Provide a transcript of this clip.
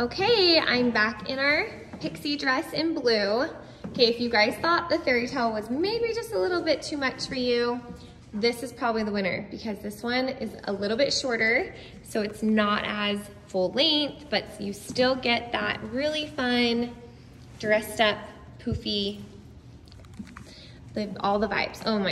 Okay, I'm back in our pixie dress in blue. Okay, if you guys thought the fairy tale was maybe just a little bit too much for you, this is probably the winner because this one is a little bit shorter, so it's not as full length, but you still get that really fun, dressed up, poofy, the, all the vibes. Oh my